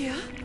Yeah?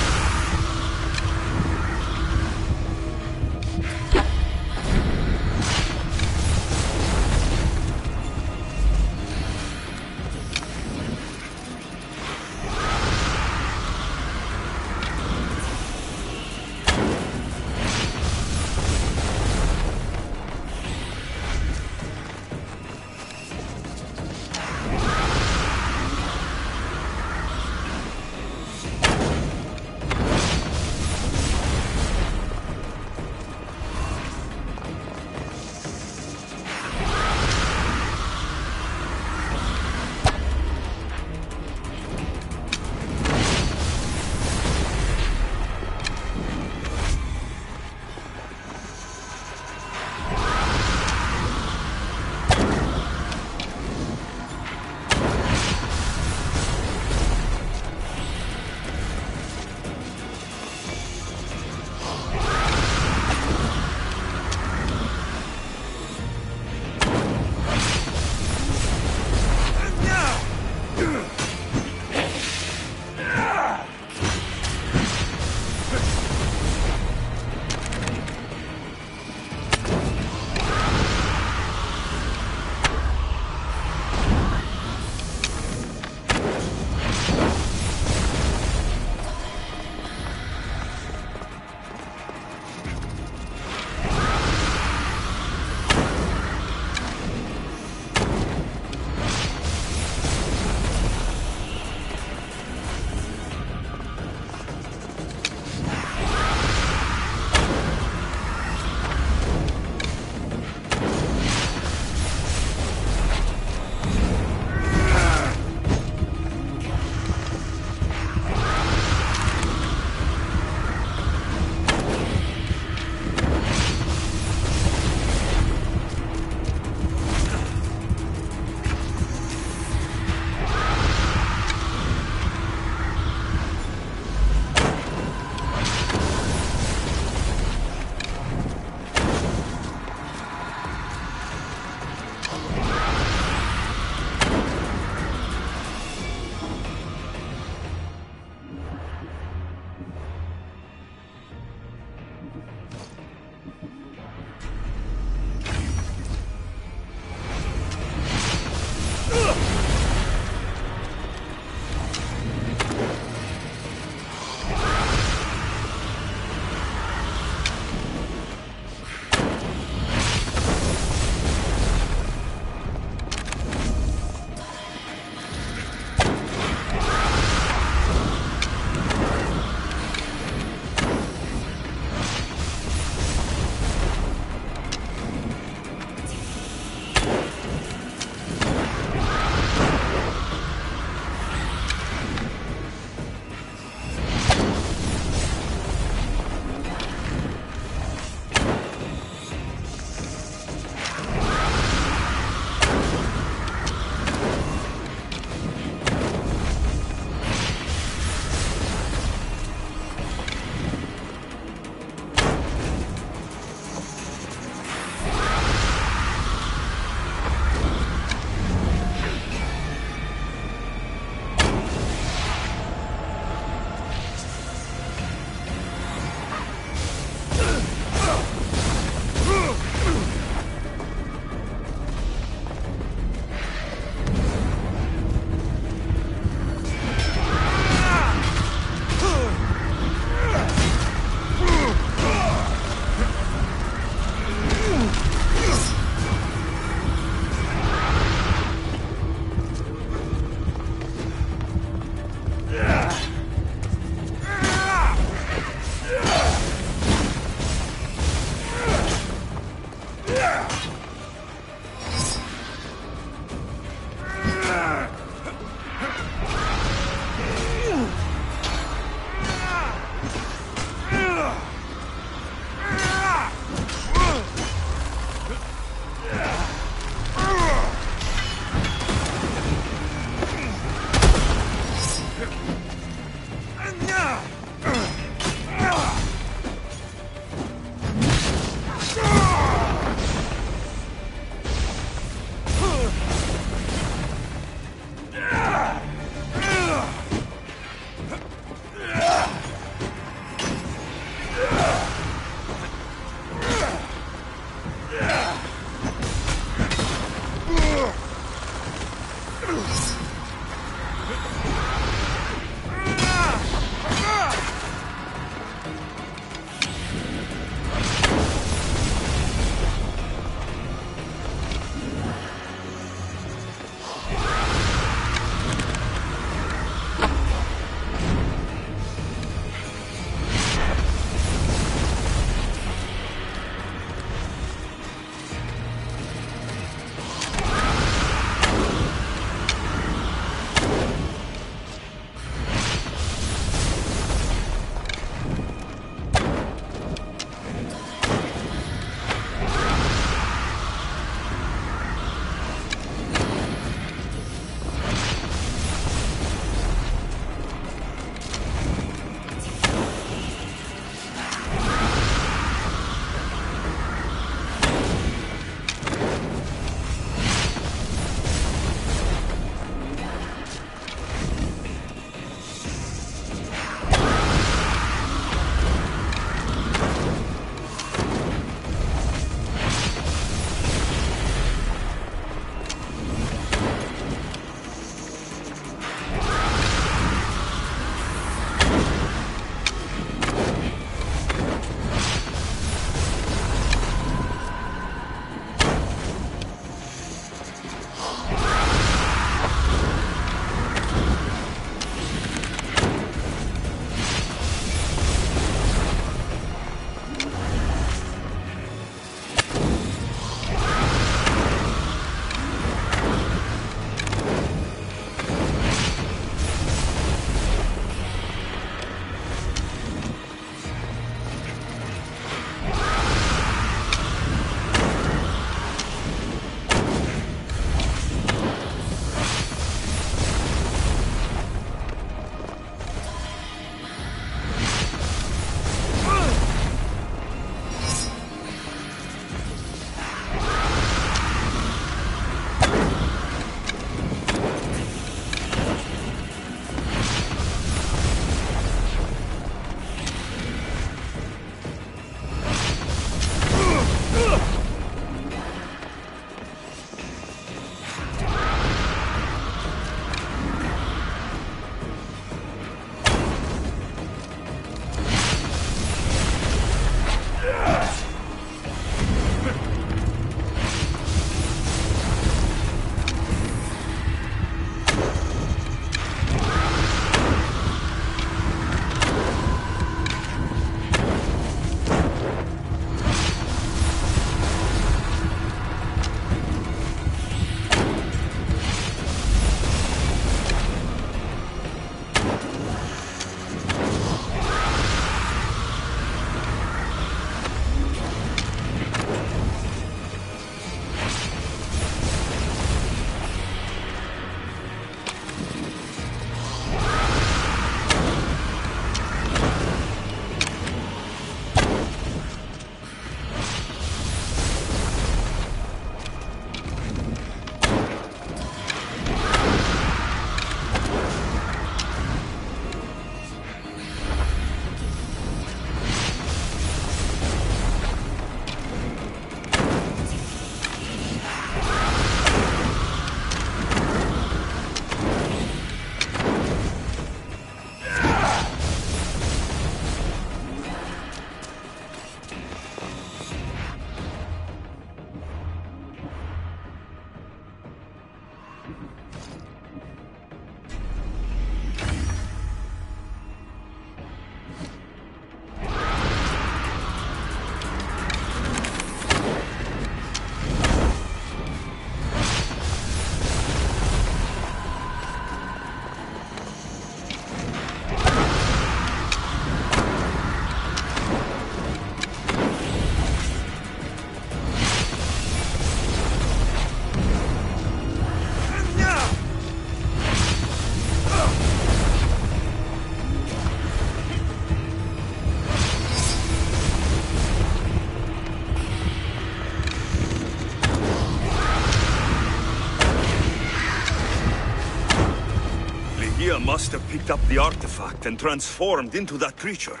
Must have picked up the artifact and transformed into that creature.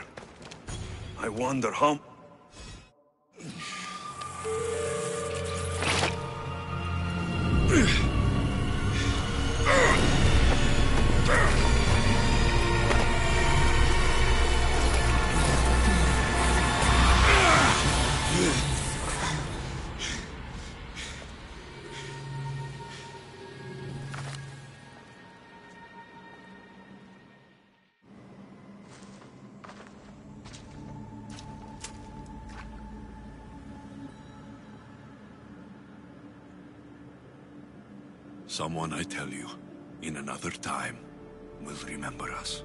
I wonder how... Someone, I tell you, in another time, will remember us.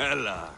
Ella.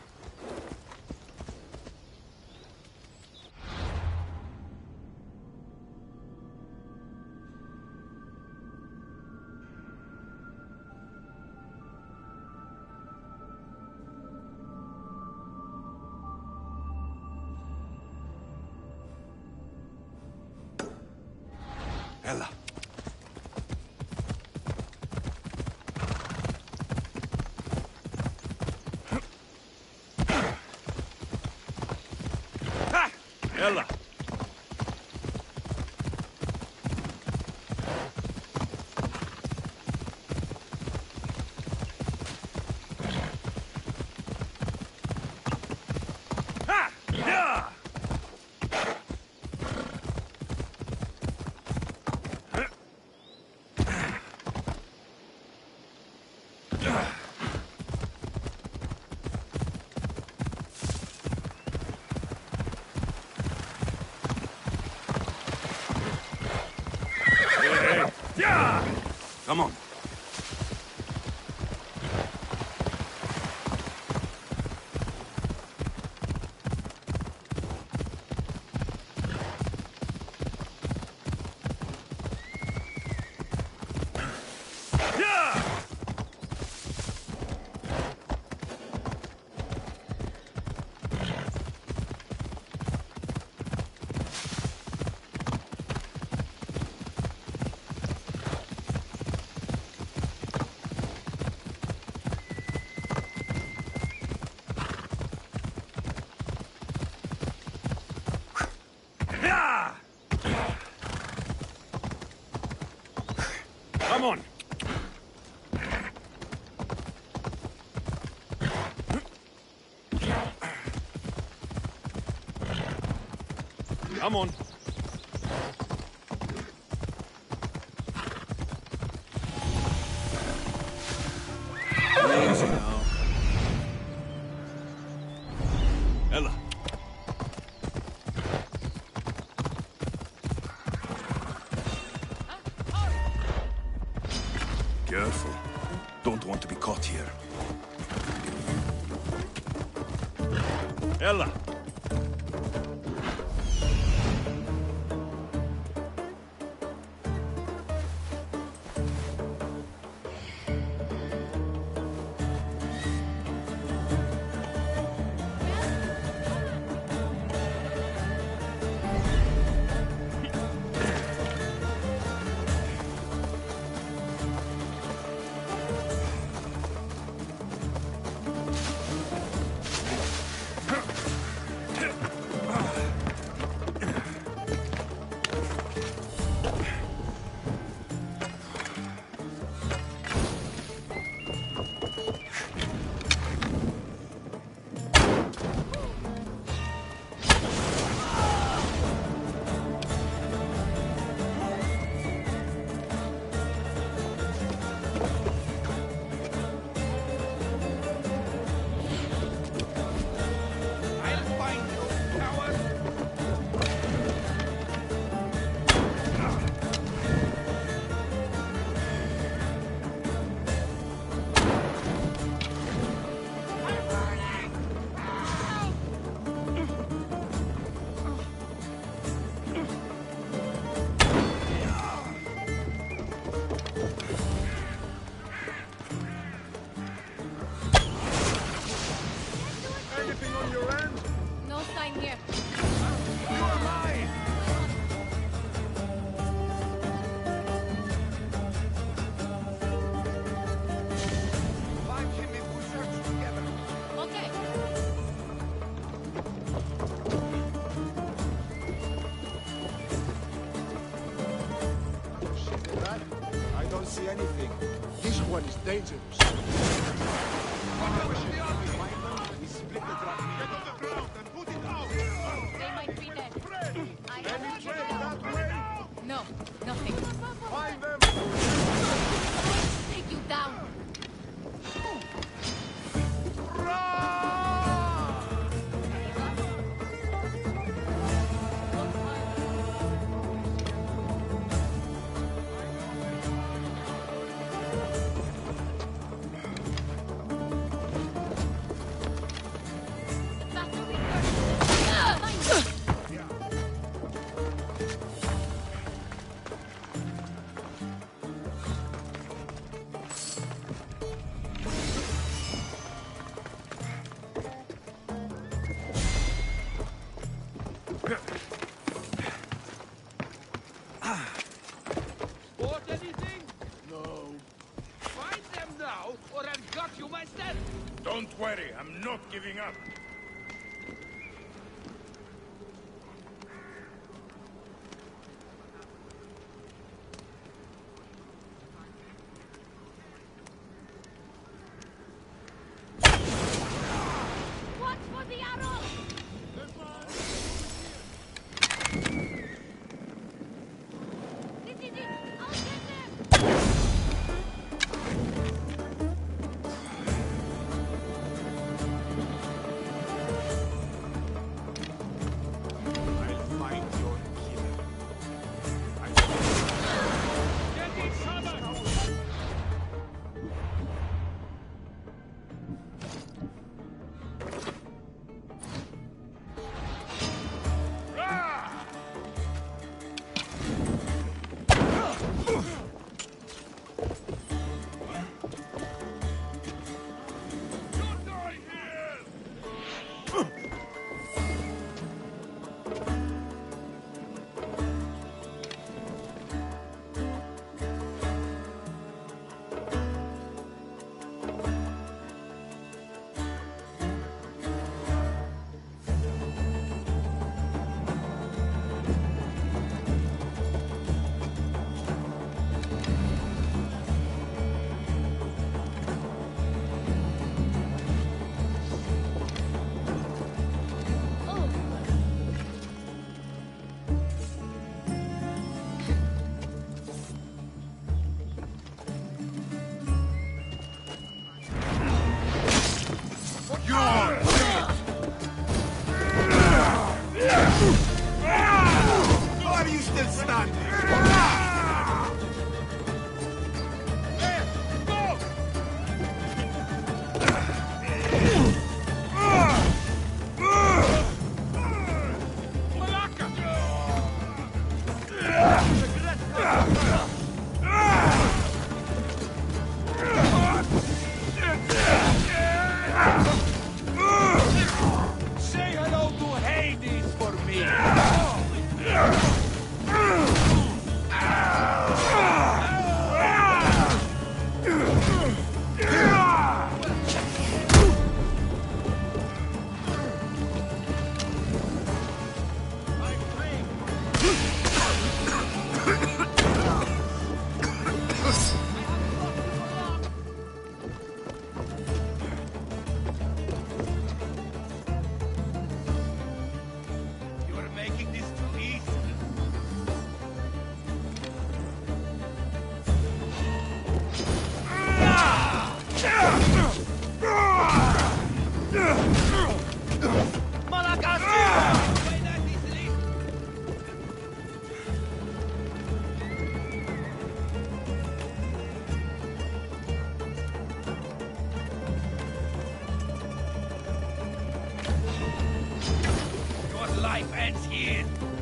Life ends here.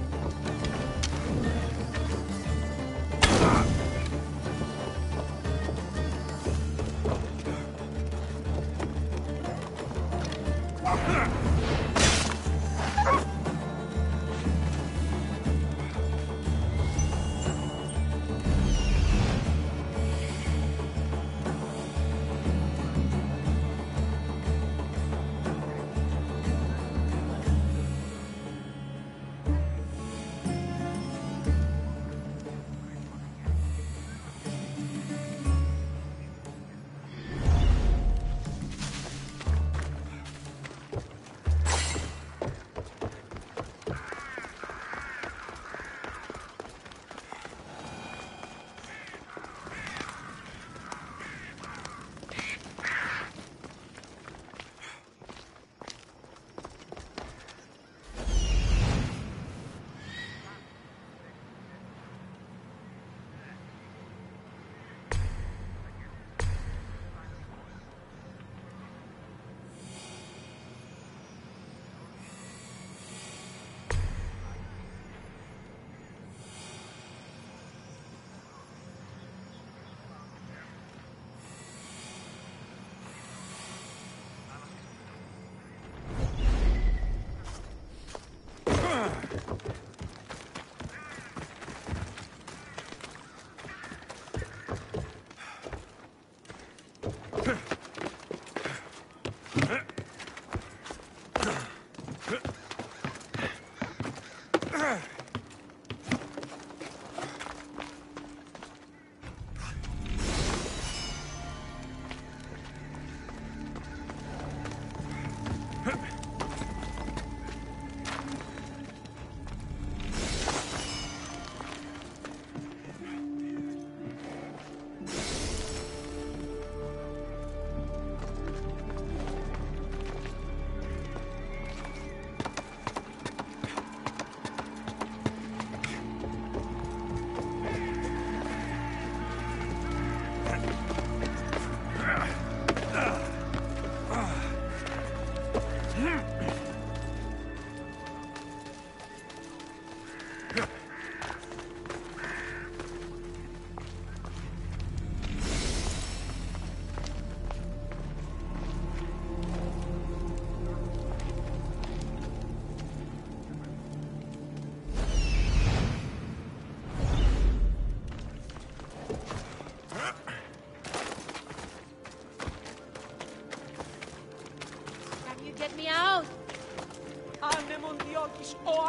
Μεσθιώτης, ο.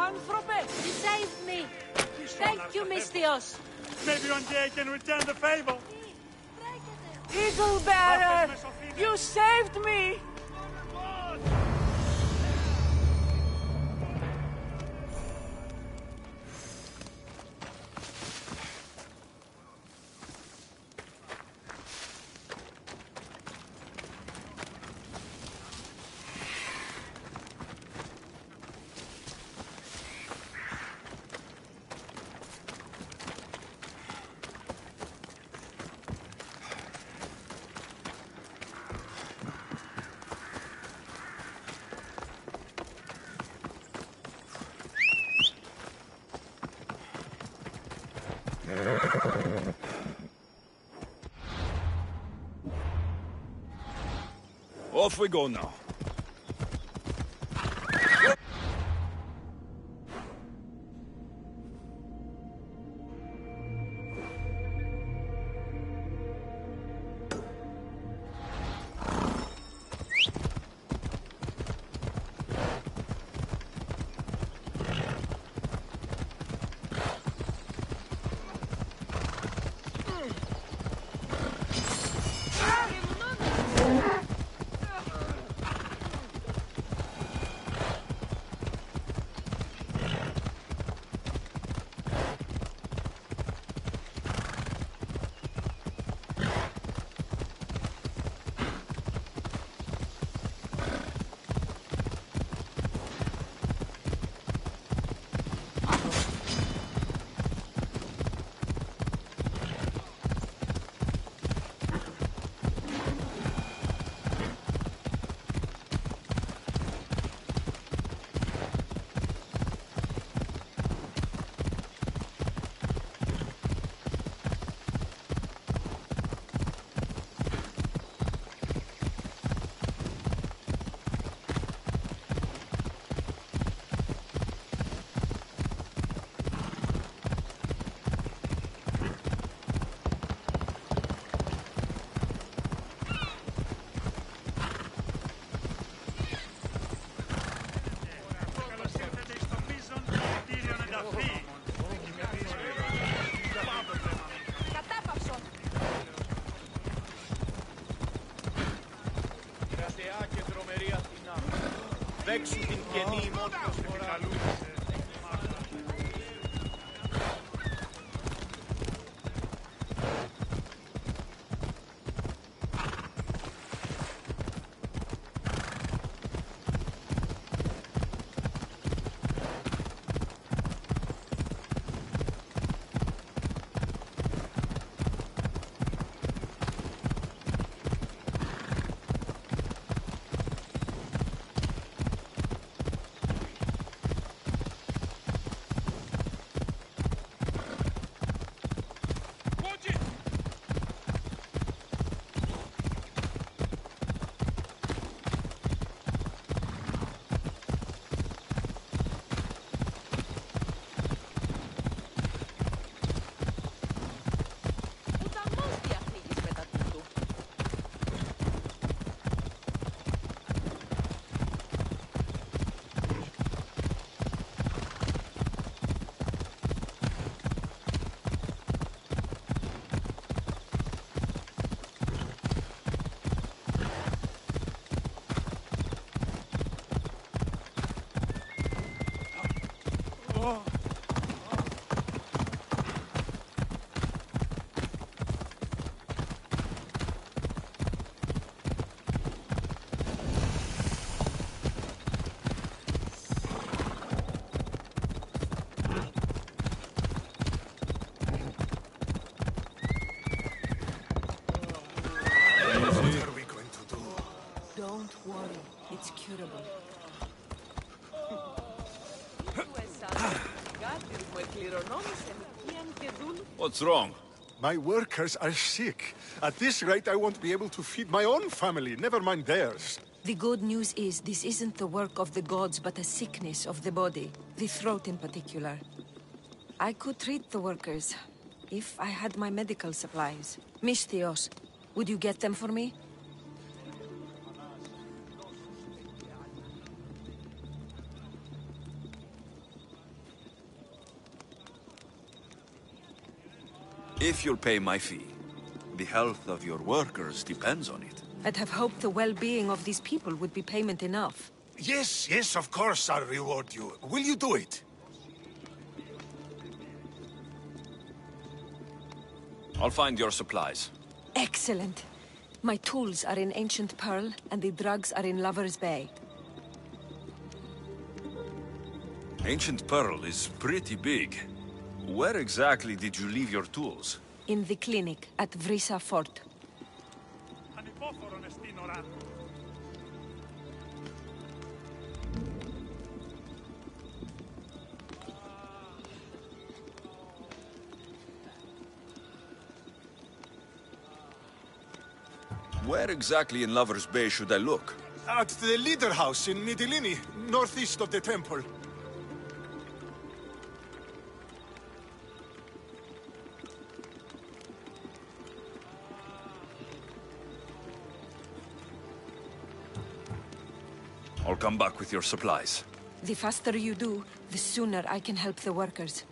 You saved me. Thank you, Misthios. Maybe one day I can return the favor. Eagle Bearer, you saved me. Off we go now. What's wrong? My workers are sick. At this rate, I won't be able to feed my own family, never mind theirs. The good news is this isn't the work of the gods, but a sickness of the body. The throat in particular. I could treat the workers, if I had my medical supplies. Misthios, would you get them for me? If you'll pay my fee, the health of your workers depends on it. I'd have hoped the well-being of these people would be payment enough. Yes, yes, of course I'll reward you. Will you do it? I'll find your supplies. Excellent. My tools are in Ancient Pearl, and the drugs are in Lover's Bay. Ancient Pearl is pretty big. Where exactly did you leave your tools? In the clinic at Vrisa Fort. Where exactly in Lover's Bay should I look? At the leader house in Nidilini, northeast of the temple. Come back with your supplies. The faster you do, the sooner I can help the workers.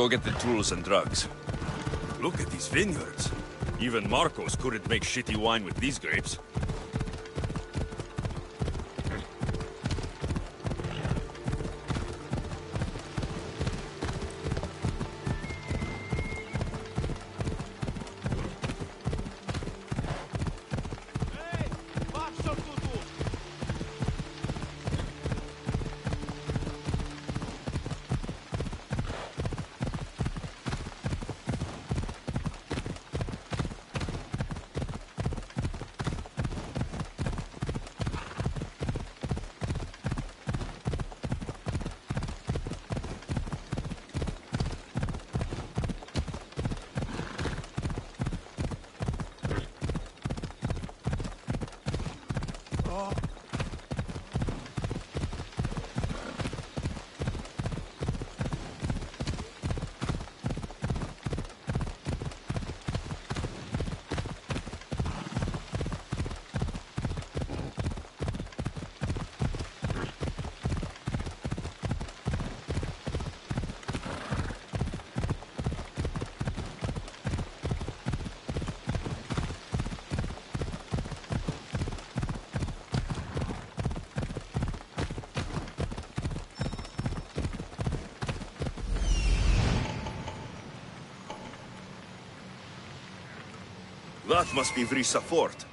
Go get the tools and drugs. Look at these vineyards. Even Markos couldn't make shitty wine with these grapes. That must be Vrisa Fort.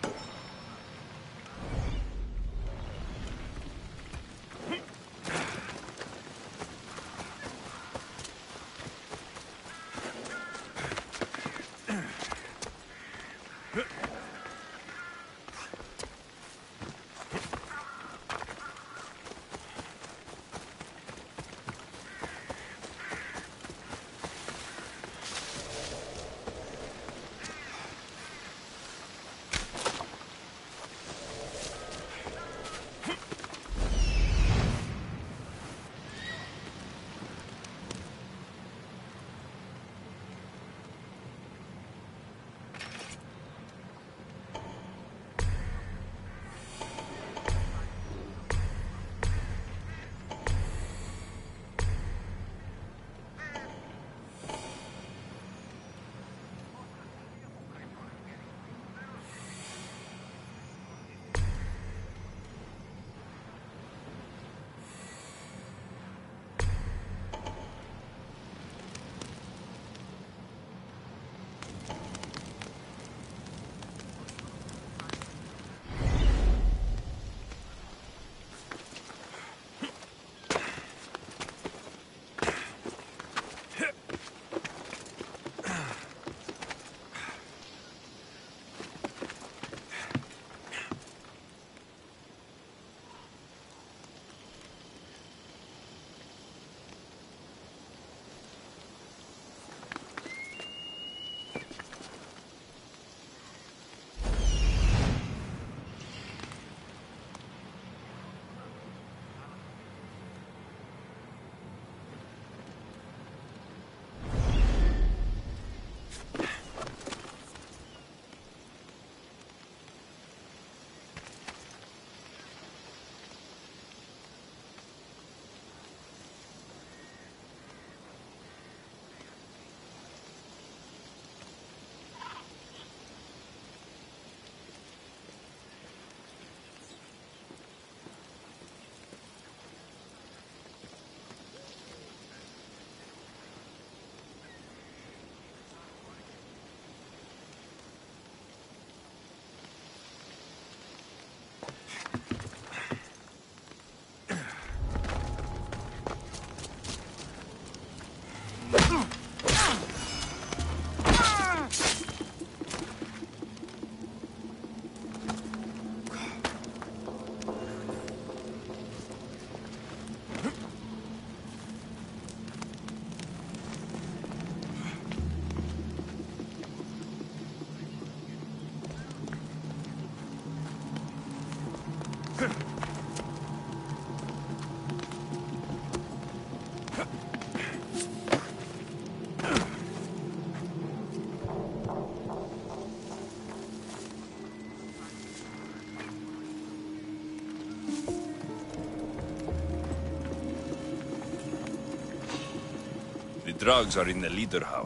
Drugs are in the leader house.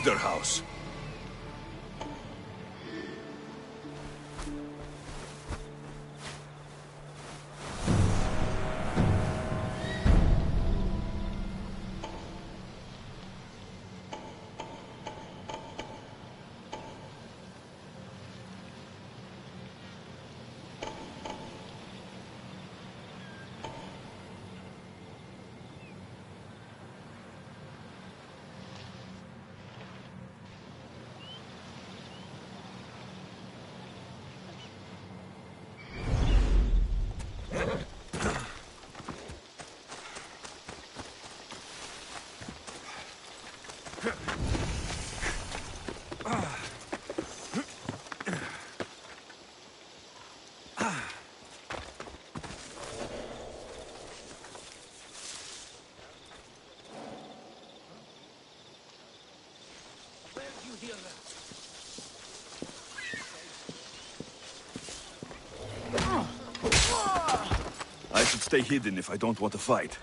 either house. I should stay hidden if I don't want to fight.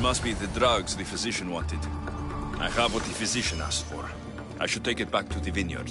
Must be the drugs the physician wanted. I have what the physician asked for. I should take it back to the vineyard.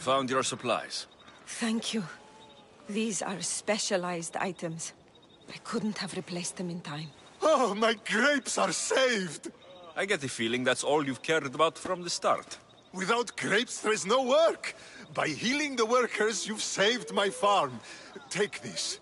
Found your supplies. Thank you. These are specialized items. I couldn't have replaced them in time. Oh, my grapes are saved! I get the feeling that's all you've cared about from the start. Without grapes, there is no work. By healing the workers, you've saved my farm. Take this.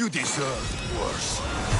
You deserve worse.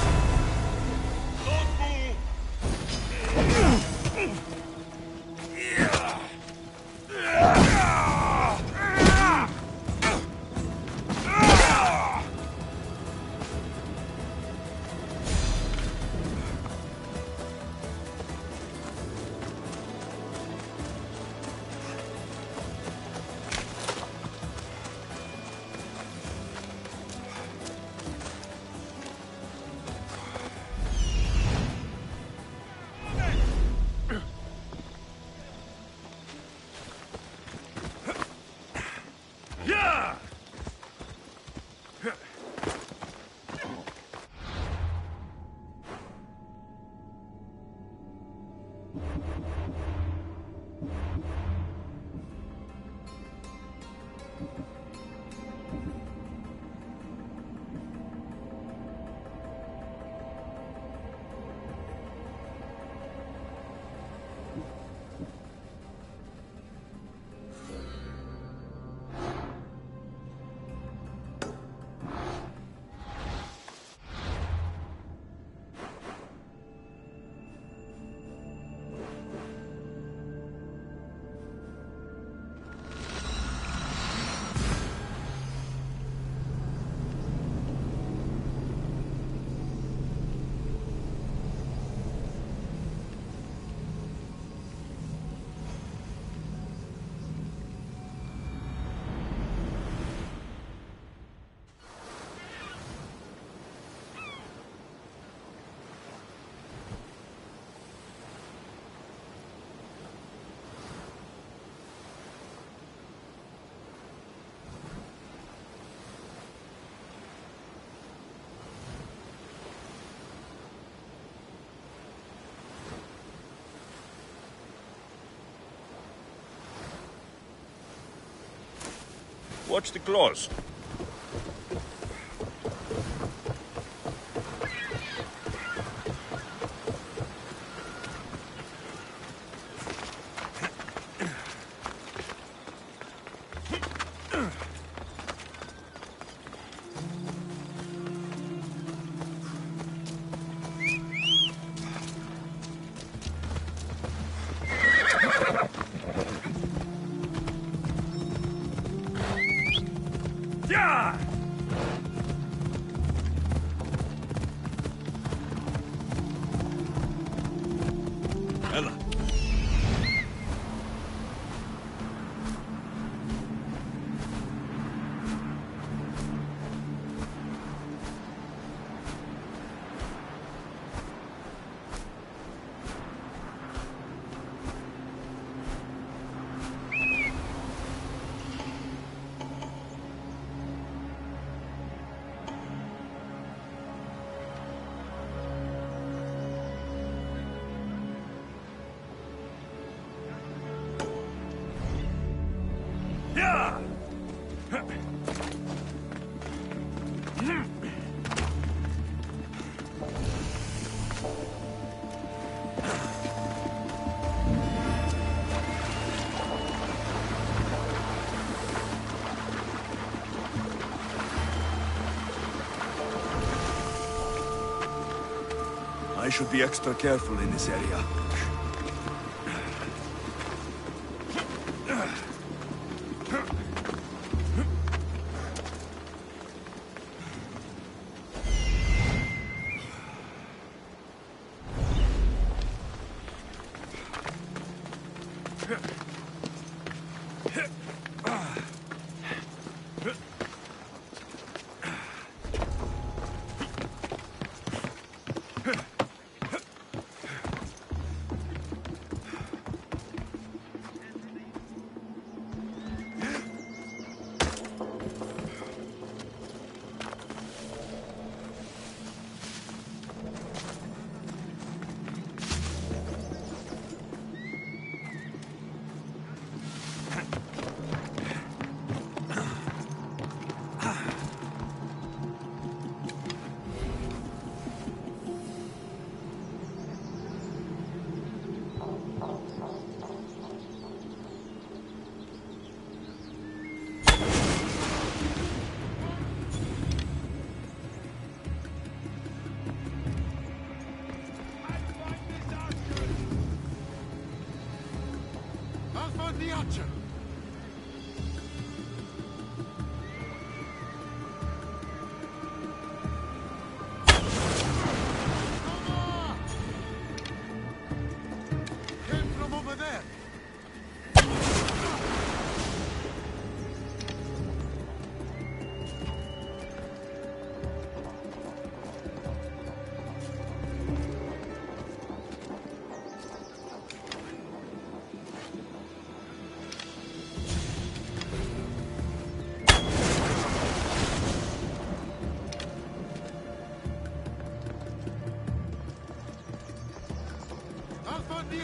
Watch the claws. should be extra careful in this area. Ah!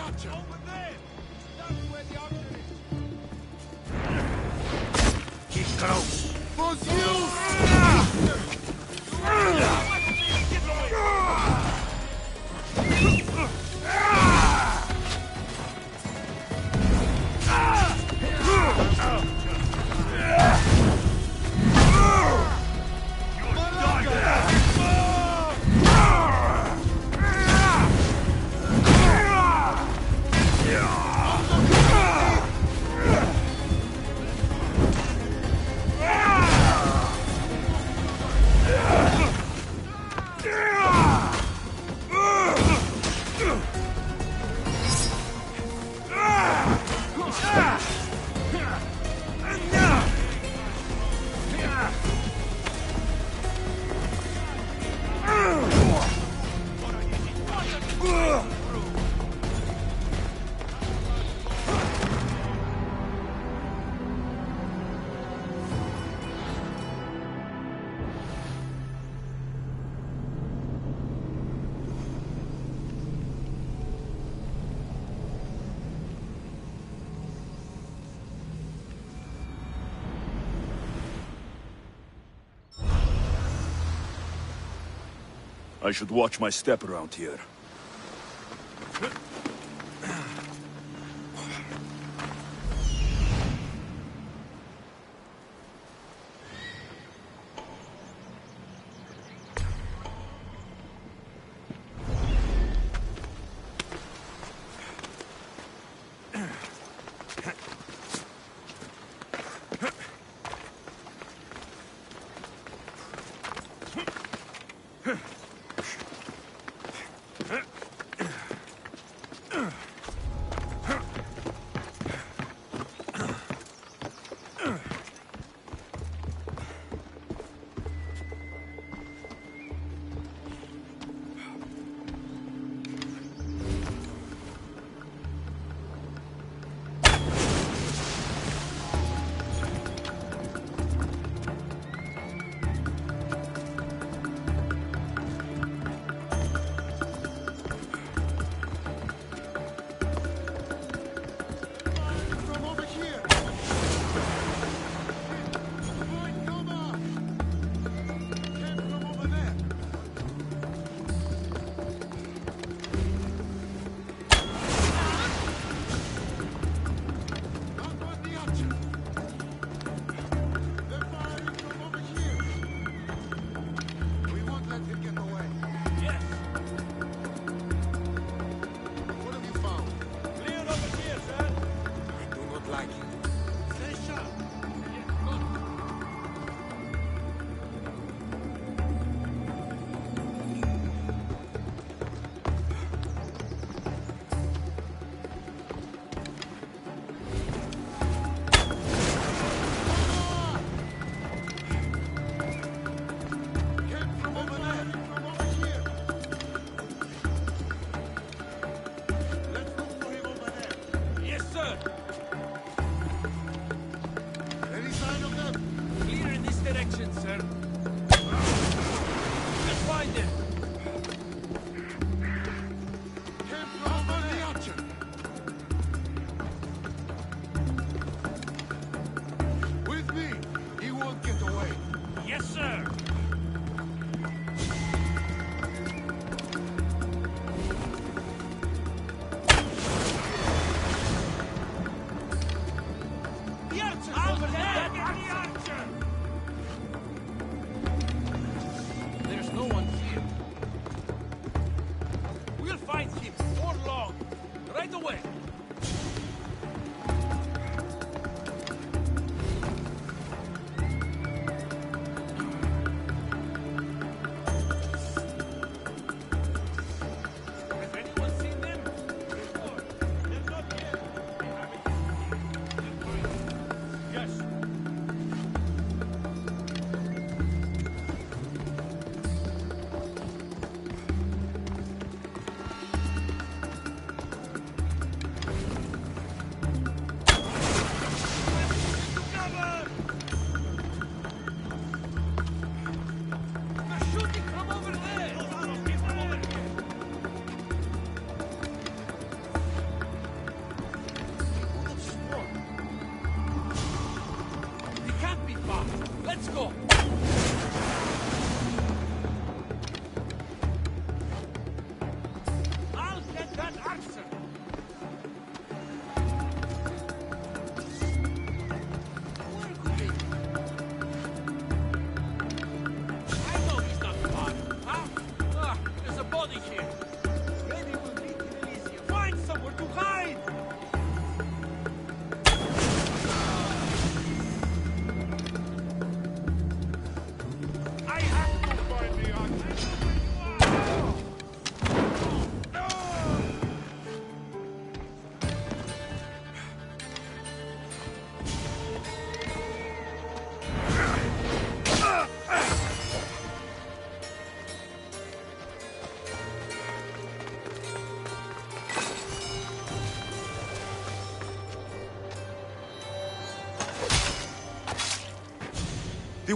I'll I should watch my step around here.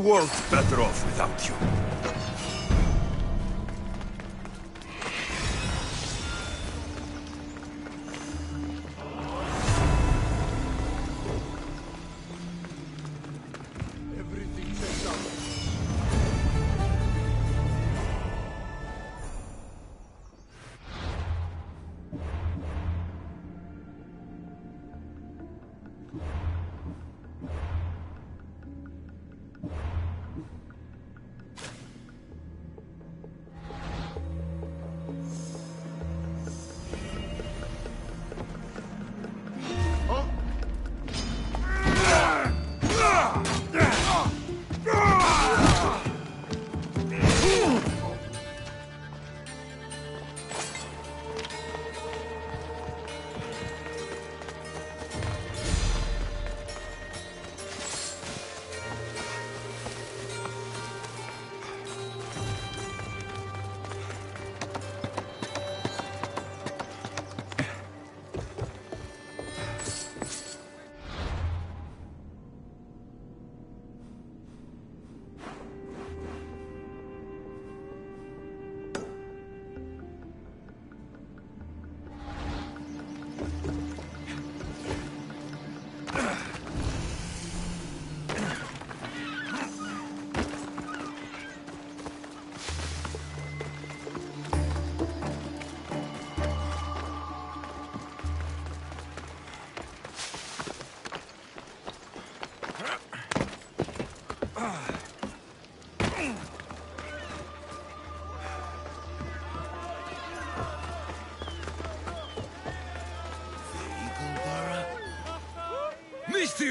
World's better off without you.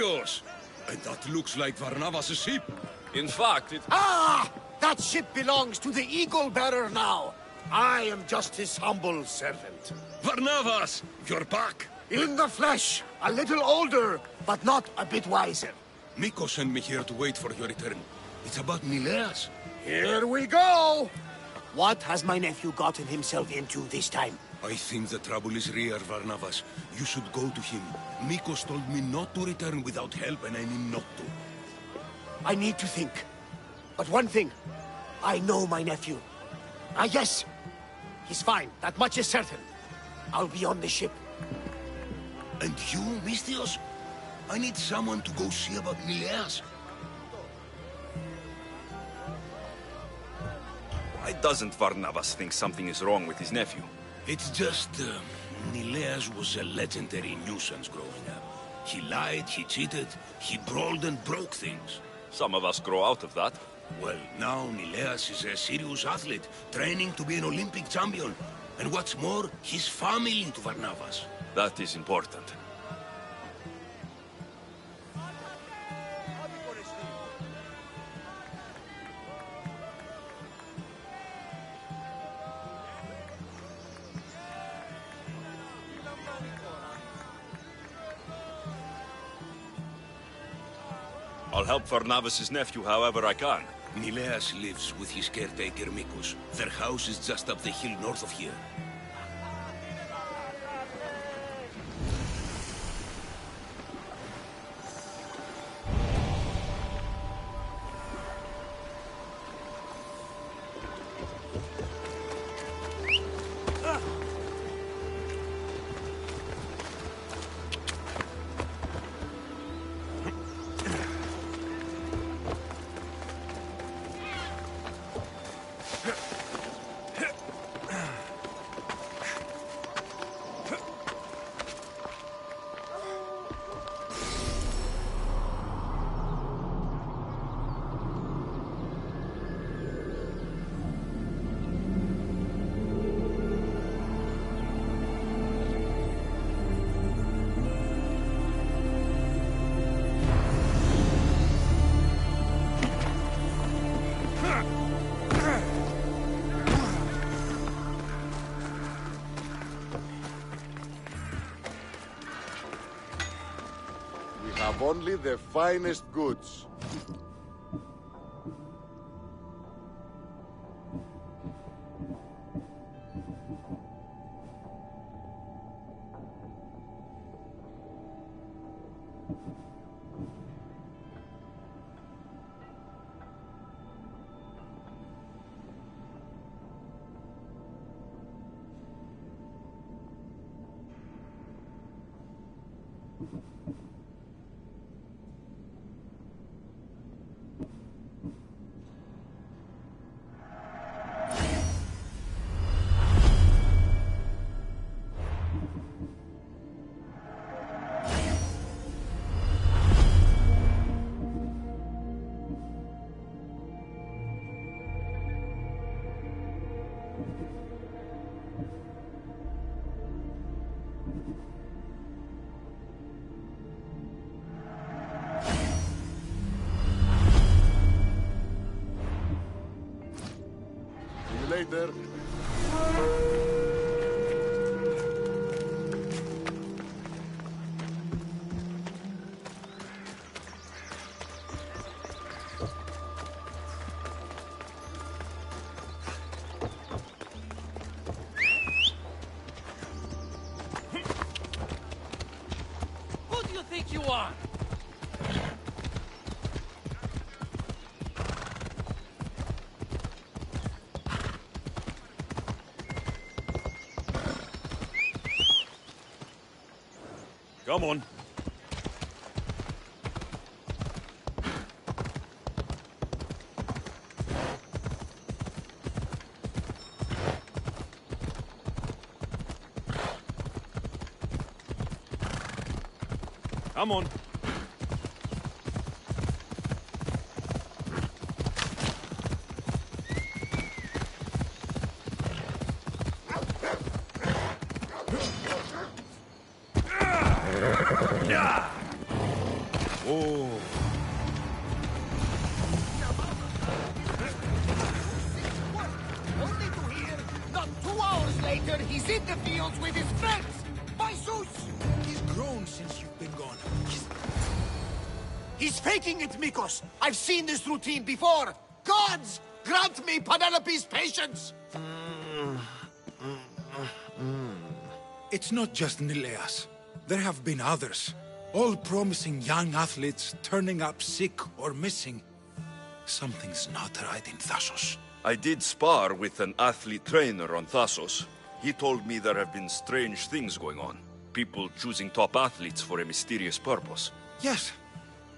And that looks like Varnavas' ship. In fact, it... Ah! That ship belongs to the Eagle Bearer now. I am just his humble servant. Varnavas! You're back! In the flesh, a little older, but not a bit wiser. Mikos sent me here to wait for your return. It's about Nileas. Here we go! What has my nephew gotten himself into this time? I think the trouble is real, Varnavas. You should go to him. Mikos told me not to return without help, and I mean not to. I need to think. But one thing, I know my nephew. Ah, yes, he's fine. That much is certain. I'll be on the ship. And you, Misthios? I need someone to go see about Nileas. Why doesn't Varnavas think something is wrong with his nephew? It's just, uh, Nileas was a legendary nuisance growing up. He lied, he cheated, he brawled and broke things. Some of us grow out of that. Well, now Nileas is a serious athlete, training to be an Olympic champion. And what's more, he's family to Varnavas. That is important. I'll help Varnavas' nephew however I can. Nileas lives with his caretaker Mikos. Their house is just up the hill north of here. Only the finest goods. See Come on. Come on. He's faking it, Mikos! I've seen this routine before! Gods! Grant me Penelope's patience! It's not just Nileas. There have been others. All promising young athletes turning up sick or missing. Something's not right in Thassos. I did spar with an athlete trainer on Thassos. He told me there have been strange things going on. People choosing top athletes for a mysterious purpose. Yes.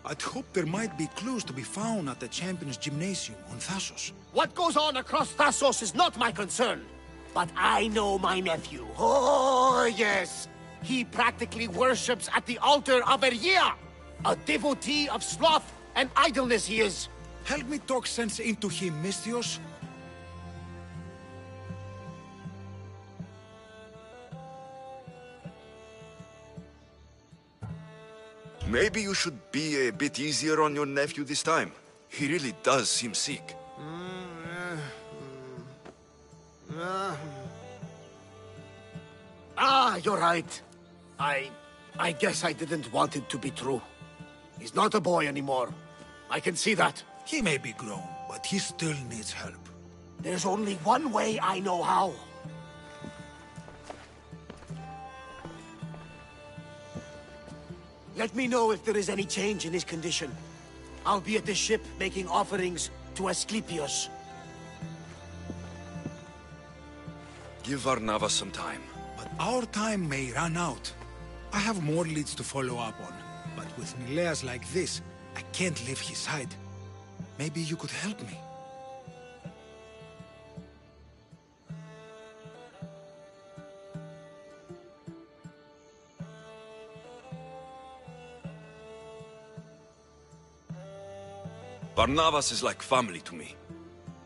I'd hope there might be clues to be found at the Champions Gymnasium on Thassos. What goes on across Thassos is not my concern. But I know my nephew. Oh, yes. He practically worships at the altar of Aergia. A devotee of sloth and idleness he is. Help me talk sense into him, Misthios. Maybe you should be a bit easier on your nephew this time. He really does seem sick. Mm, uh, mm. Ah, you're right. I... I guess I didn't want it to be true. He's not a boy anymore. I can see that. He may be grown, but he still needs help. There's only one way I know how. Let me know if there is any change in his condition. I'll be at the ship making offerings to Asclepius. Give Varnava some time. But our time may run out. I have more leads to follow up on. But with Nileas like this, I can't leave his side. Maybe you could help me. Barnabas is like family to me.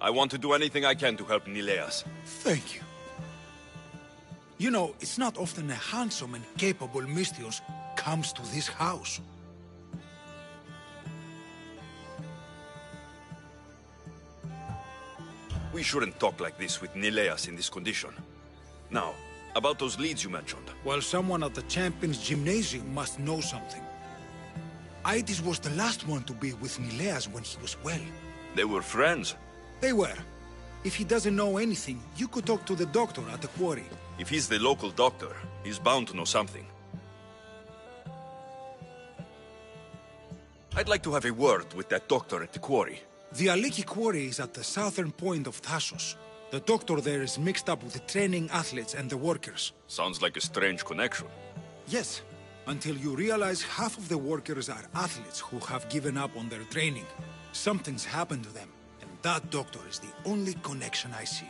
I want to do anything I can to help Nileas. Thank you. You know, it's not often a handsome and capable Misthios comes to this house. We shouldn't talk like this with Nileas in this condition. Now, about those leads you mentioned. Well, someone at the Champions Gymnasium must know something. Aedes was the last one to be with Nileas when he was well. They were friends. They were. If he doesn't know anything, you could talk to the doctor at the quarry. If he's the local doctor, he's bound to know something. I'd like to have a word with that doctor at the quarry. The Aliki quarry is at the southern point of Thassos. The doctor there is mixed up with the training athletes and the workers. Sounds like a strange connection. Yes, until you realize half of the workers are athletes who have given up on their training. Something's happened to them, and that doctor is the only connection I see.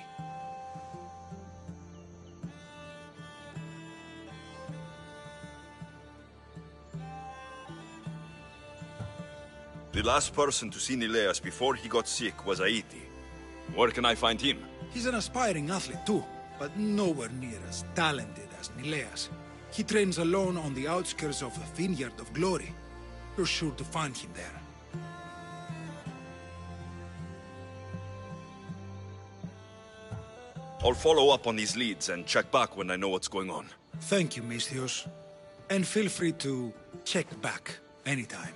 The last person to see Nileas before he got sick was Aiti. Where can I find him? He's an aspiring athlete too, but nowhere near as talented as Nileas. He trains alone on the outskirts of the Vineyard of Glory. You're sure to find him there. I'll follow up on these leads and check back when I know what's going on. Thank you, Misthios. And feel free to check back anytime.